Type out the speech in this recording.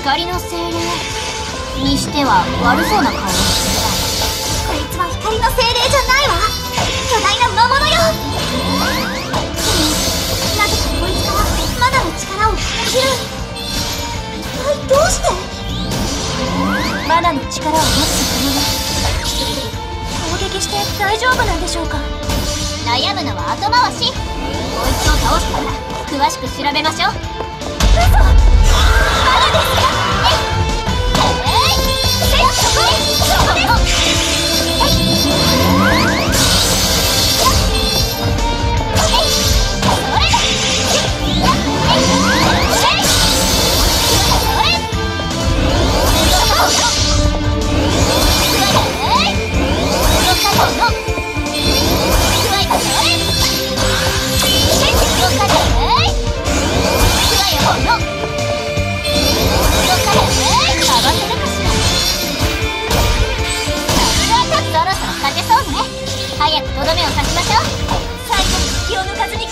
光の精霊にしては悪そうな顔をしてこいつは光の精霊じゃないわ。巨大な魔物よ。なぜかこいつからマナの力を感じる。一体どうして。マナの力を持つ者が攻撃して大丈夫なんでしょうか。悩むのは後回し。こいつを倒してから詳しく調べましょう。嘘早くとどめを刺しましょう。最後に気を抜かずに